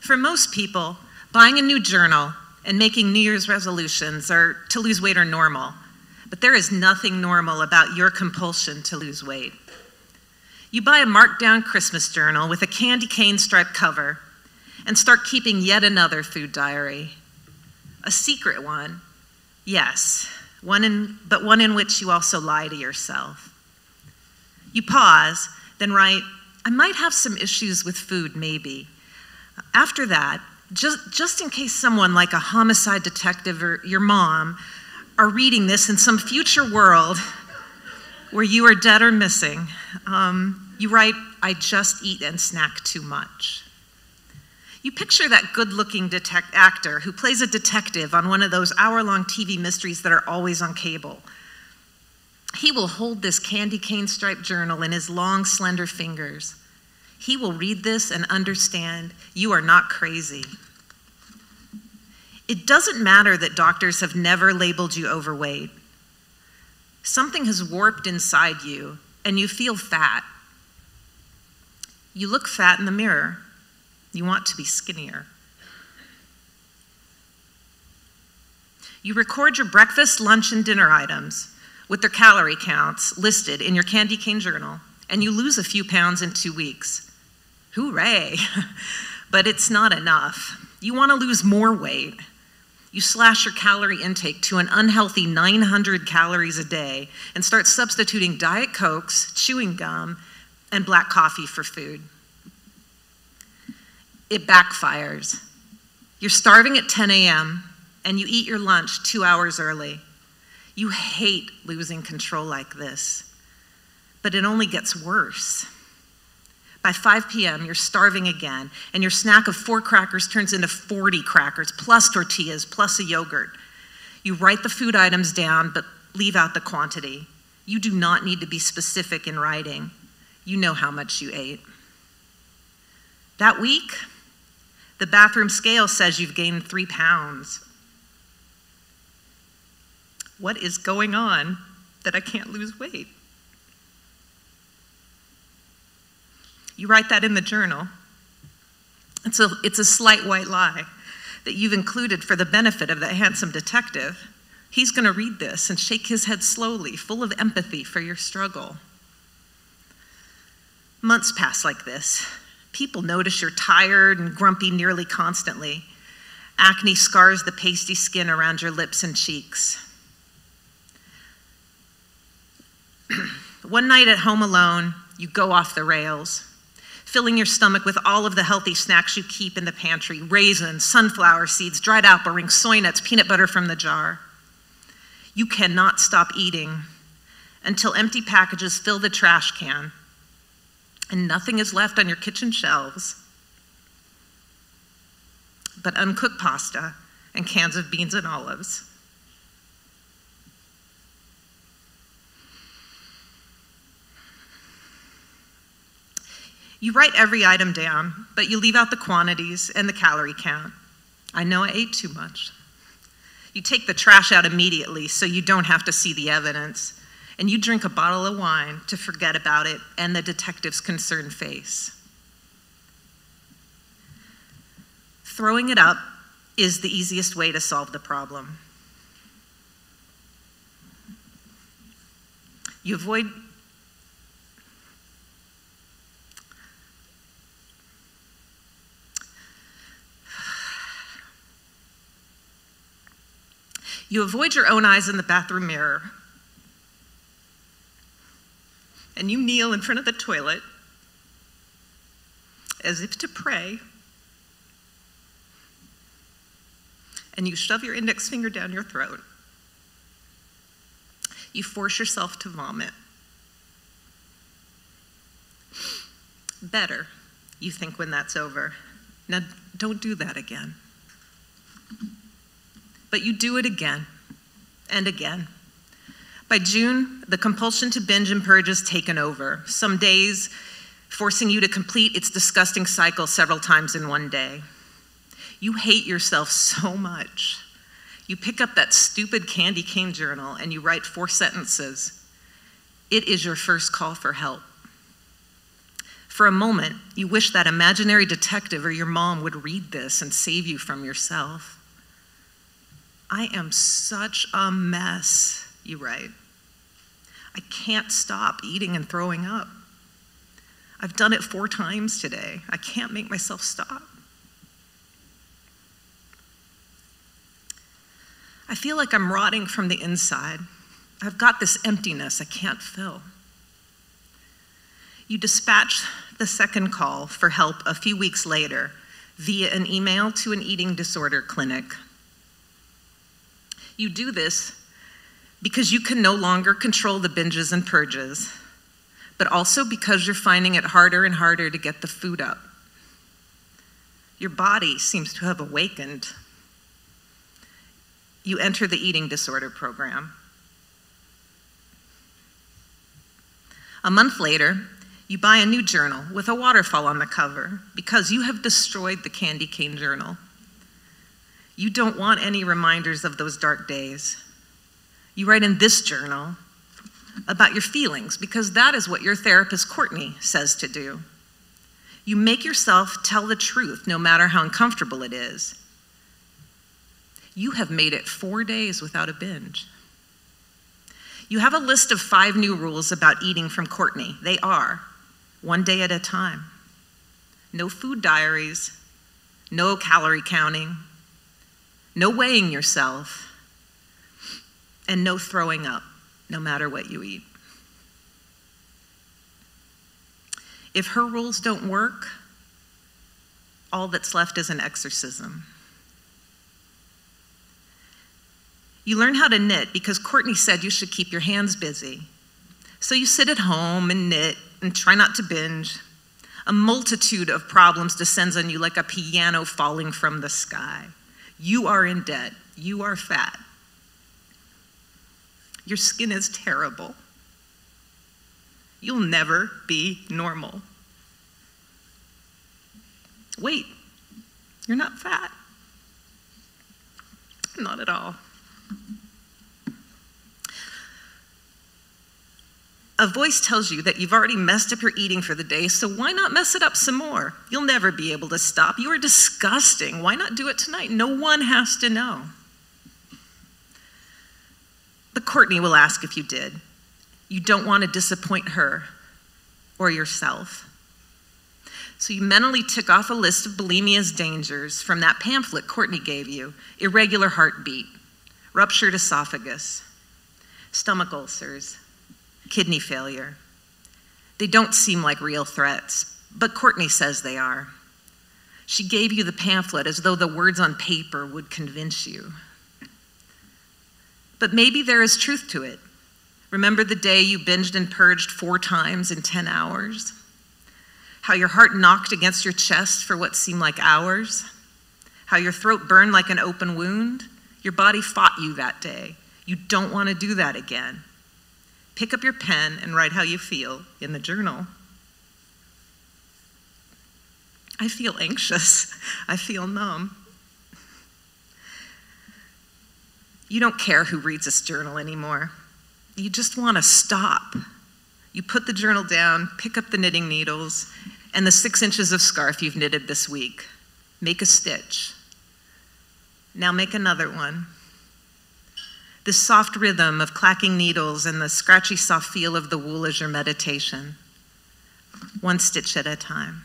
For most people, buying a new journal and making New Year's resolutions or to lose weight are normal. But there is nothing normal about your compulsion to lose weight. You buy a marked down Christmas journal with a candy cane striped cover and start keeping yet another food diary. A secret one, yes, one in, but one in which you also lie to yourself. You pause, then write, I might have some issues with food, maybe. After that, just, just in case someone like a homicide detective or your mom are reading this in some future world where you are dead or missing, um, you write, I just eat and snack too much. You picture that good looking actor who plays a detective on one of those hour long TV mysteries that are always on cable. He will hold this candy cane striped journal in his long, slender fingers. He will read this and understand you are not crazy. It doesn't matter that doctors have never labeled you overweight. Something has warped inside you and you feel fat. You look fat in the mirror. You want to be skinnier. You record your breakfast, lunch, and dinner items with their calorie counts listed in your candy cane journal, and you lose a few pounds in two weeks. Hooray! but it's not enough. You want to lose more weight. You slash your calorie intake to an unhealthy 900 calories a day and start substituting Diet Cokes, chewing gum, and black coffee for food. It backfires. You're starving at 10 a.m. and you eat your lunch two hours early. You hate losing control like this, but it only gets worse. By 5 p.m., you're starving again, and your snack of four crackers turns into 40 crackers, plus tortillas, plus a yogurt. You write the food items down, but leave out the quantity. You do not need to be specific in writing. You know how much you ate. That week, the bathroom scale says you've gained three pounds. What is going on that I can't lose weight? You write that in the journal. It's a, it's a slight white lie that you've included for the benefit of that handsome detective. He's going to read this and shake his head slowly, full of empathy for your struggle. Months pass like this. People notice you're tired and grumpy nearly constantly. Acne scars the pasty skin around your lips and cheeks. One night at home alone, you go off the rails filling your stomach with all of the healthy snacks you keep in the pantry raisins, sunflower seeds, dried apple rings, soy nuts, peanut butter from the jar. You cannot stop eating until empty packages fill the trash can and nothing is left on your kitchen shelves but uncooked pasta and cans of beans and olives. You write every item down, but you leave out the quantities and the calorie count. I know I ate too much. You take the trash out immediately so you don't have to see the evidence, and you drink a bottle of wine to forget about it and the detective's concerned face. Throwing it up is the easiest way to solve the problem. You avoid You avoid your own eyes in the bathroom mirror. And you kneel in front of the toilet as if to pray. And you shove your index finger down your throat. You force yourself to vomit. Better, you think when that's over. Now, don't do that again. But you do it again and again. By June, the compulsion to binge and purge has taken over. Some days, forcing you to complete its disgusting cycle several times in one day. You hate yourself so much. You pick up that stupid candy cane journal and you write four sentences. It is your first call for help. For a moment, you wish that imaginary detective or your mom would read this and save you from yourself. I am such a mess, you write. I can't stop eating and throwing up. I've done it four times today. I can't make myself stop. I feel like I'm rotting from the inside. I've got this emptiness I can't fill. You dispatch the second call for help a few weeks later via an email to an eating disorder clinic. You do this because you can no longer control the binges and purges, but also because you're finding it harder and harder to get the food up. Your body seems to have awakened. You enter the eating disorder program. A month later, you buy a new journal with a waterfall on the cover because you have destroyed the candy cane journal. You don't want any reminders of those dark days. You write in this journal about your feelings because that is what your therapist, Courtney, says to do. You make yourself tell the truth no matter how uncomfortable it is. You have made it four days without a binge. You have a list of five new rules about eating from Courtney. They are one day at a time, no food diaries, no calorie counting, no weighing yourself, and no throwing up, no matter what you eat. If her rules don't work, all that's left is an exorcism. You learn how to knit because Courtney said you should keep your hands busy. So you sit at home and knit and try not to binge. A multitude of problems descends on you like a piano falling from the sky. You are in debt. You are fat. Your skin is terrible. You'll never be normal. Wait, you're not fat. Not at all. A voice tells you that you've already messed up your eating for the day, so why not mess it up some more? You'll never be able to stop. You are disgusting. Why not do it tonight? No one has to know. But Courtney will ask if you did. You don't want to disappoint her or yourself. So you mentally tick off a list of bulimia's dangers from that pamphlet Courtney gave you irregular heartbeat, ruptured esophagus, stomach ulcers, kidney failure. They don't seem like real threats, but Courtney says they are. She gave you the pamphlet as though the words on paper would convince you. But maybe there is truth to it. Remember the day you binged and purged four times in 10 hours? How your heart knocked against your chest for what seemed like hours? How your throat burned like an open wound? Your body fought you that day. You don't want to do that again. Pick up your pen and write how you feel in the journal. I feel anxious. I feel numb. You don't care who reads this journal anymore. You just want to stop. You put the journal down, pick up the knitting needles, and the six inches of scarf you've knitted this week. Make a stitch. Now make another one. The soft rhythm of clacking needles and the scratchy soft feel of the wool as your meditation. One stitch at a time.